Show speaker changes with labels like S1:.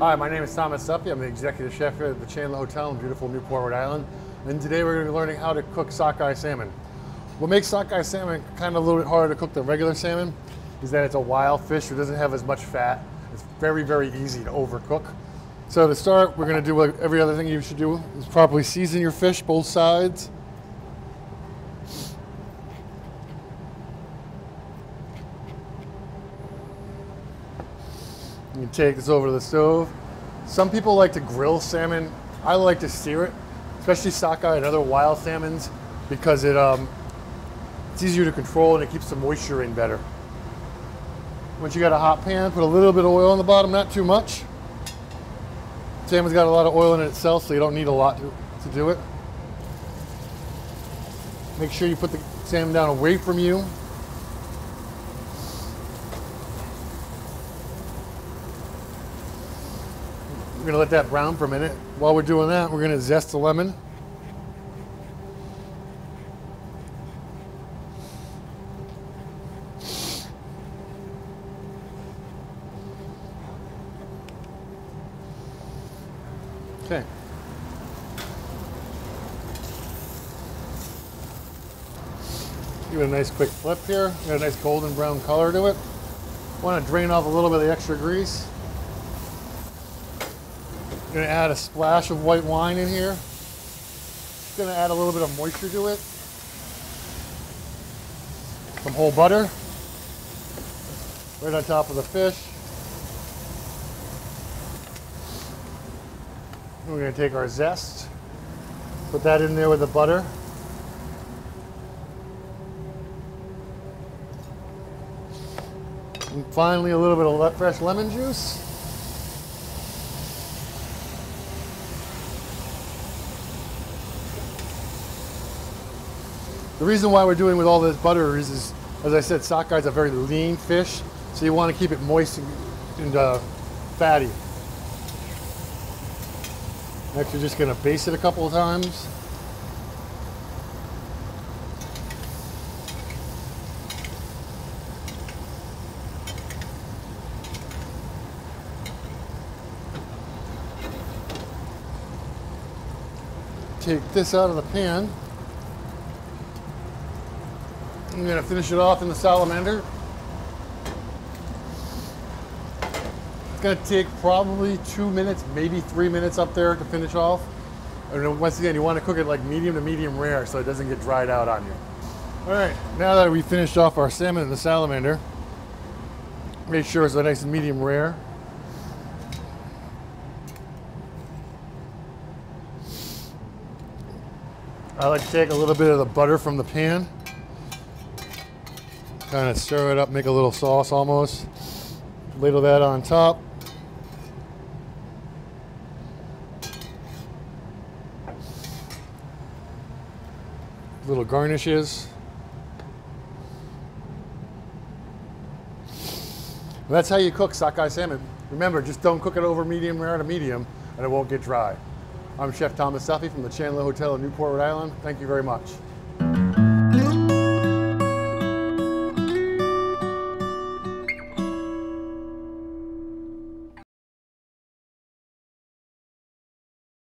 S1: Hi, my name is Thomas Duffy. I'm the executive chef here at the Chanler Hotel in beautiful Newport, Rhode Island. And today we're going to be learning how to cook sockeye salmon. What makes sockeye salmon kind of a little bit harder to cook than regular salmon is that it's a wild fish. It doesn't have as much fat. It's very, very easy to overcook. So to start, we're going to do what every other thing you should do is properly season your fish, both sides. You can take this over to the stove. Some people like to grill salmon. I like to sear it, especially sockeye and other wild salmons, because it um, it's easier to control and it keeps the moisture in better. Once you got a hot pan, put a little bit of oil on the bottom, not too much. Salmon's got a lot of oil in it itself, so you don't need a lot to, to do it. Make sure you put the salmon down away from you We're gonna let that brown for a minute. While we're doing that, we're gonna zest the lemon. Okay. Give it a nice quick flip here. Got a nice golden brown color to it. Want to drain off a little bit of the extra grease. Gonna add a splash of white wine in here. Gonna add a little bit of moisture to it. Some whole butter. Right on top of the fish. we're gonna take our zest, put that in there with the butter. And finally a little bit of fresh lemon juice. The reason why we're doing with all this butter is, is as I said, sockeye is a very lean fish, so you want to keep it moist and, and uh, fatty. Next, you're just going to baste it a couple of times. Take this out of the pan. I'm gonna finish it off in the salamander. It's gonna take probably two minutes, maybe three minutes up there to finish off. And once again, you wanna cook it like medium to medium rare so it doesn't get dried out on you. All right, now that we finished off our salmon in the salamander, make sure it's a nice and medium rare. I like to take a little bit of the butter from the pan Kind of stir it up, make a little sauce almost. Ladle that on top. Little garnishes. And that's how you cook sockeye salmon. Remember, just don't cook it over medium rare to medium and it won't get dry. I'm Chef Thomas Duffy from the Chanler Hotel in Newport, Rhode Island. Thank you very much.